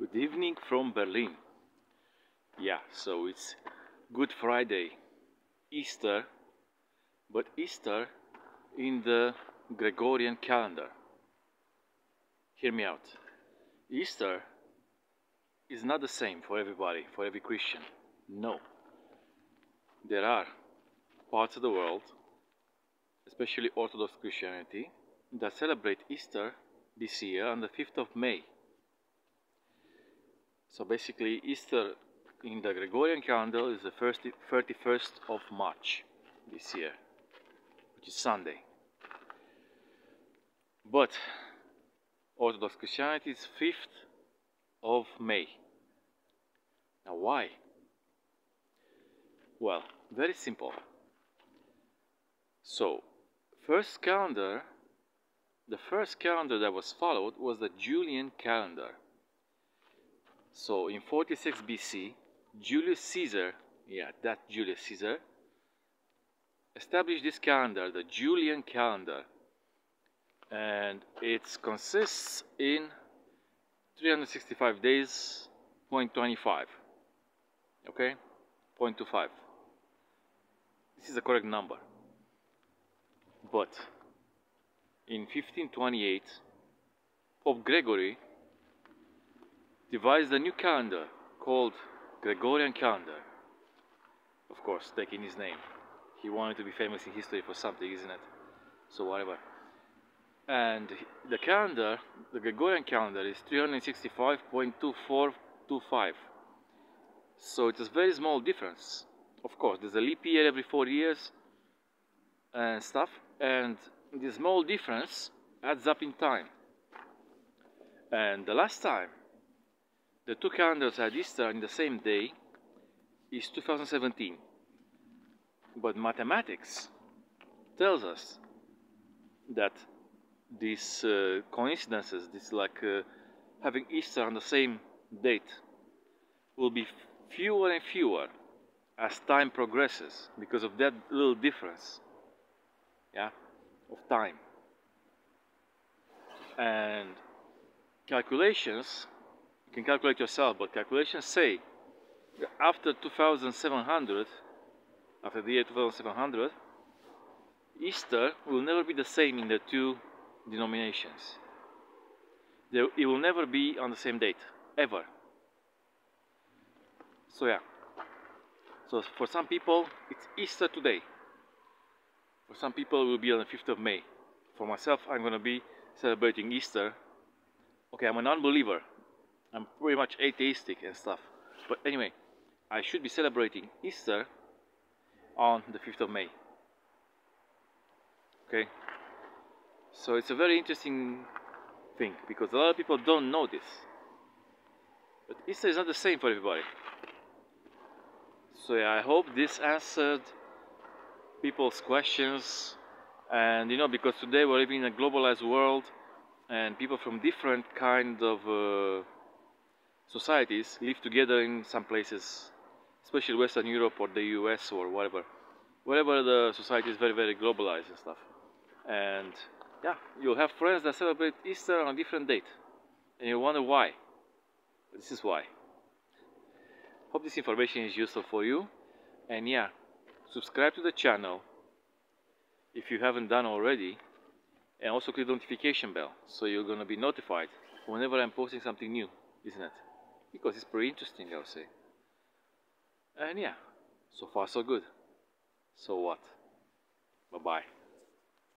Good evening from Berlin. Yeah, so it's Good Friday, Easter, but Easter in the Gregorian calendar. Hear me out. Easter is not the same for everybody, for every Christian. No. There are parts of the world, especially Orthodox Christianity, that celebrate Easter this year on the 5th of May. So basically, Easter in the Gregorian calendar is the 31st of March this year, which is Sunday. But Orthodox Christianity is 5th of May. Now, why? Well, very simple. So, first calendar, the first calendar that was followed was the Julian calendar. So in 46 BC, Julius Caesar, yeah, that Julius Caesar, established this calendar, the Julian calendar. And it consists in 365 days, 0.25. Okay? 0.25. This is the correct number. But in 1528, Pope Gregory devised a new calendar called Gregorian calendar. Of course, taking his name. He wanted to be famous in history for something, isn't it? So whatever. And the calendar, the Gregorian calendar, is 365.2425. So it's a very small difference. Of course, there's a leap year every four years and stuff, and the small difference adds up in time. And the last time the two calendars had Easter in the same day is 2017. But mathematics tells us that these uh, coincidences, this like uh, having Easter on the same date, will be fewer and fewer as time progresses because of that little difference, yeah, of time. And calculations you can calculate yourself, but calculations say that after 2700, after the year 2700, Easter will never be the same in the two denominations. It will never be on the same date, ever. So yeah. So for some people, it's Easter today. For some people, it will be on the 5th of May. For myself, I'm going to be celebrating Easter. Okay, I'm an unbeliever. I'm pretty much atheistic and stuff. But anyway, I should be celebrating Easter on the 5th of May. Okay? So it's a very interesting thing because a lot of people don't know this. But Easter is not the same for everybody. So yeah, I hope this answered people's questions and you know because today we're living in a globalized world and people from different kind of uh, societies live together in some places, especially Western Europe or the US or whatever, wherever the society is very, very globalized and stuff. And yeah, you'll have friends that celebrate Easter on a different date, and you wonder why. This is why. Hope this information is useful for you, and yeah, subscribe to the channel if you haven't done already, and also click the notification bell so you're gonna be notified whenever I'm posting something new, isn't it? Because it's pretty interesting I would say. And yeah so far so good. So what? Bye bye